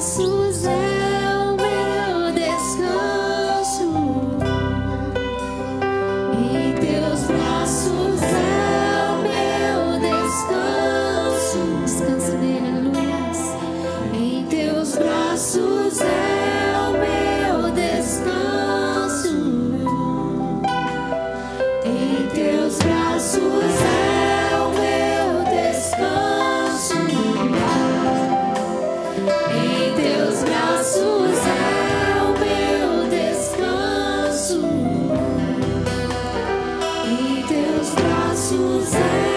teus say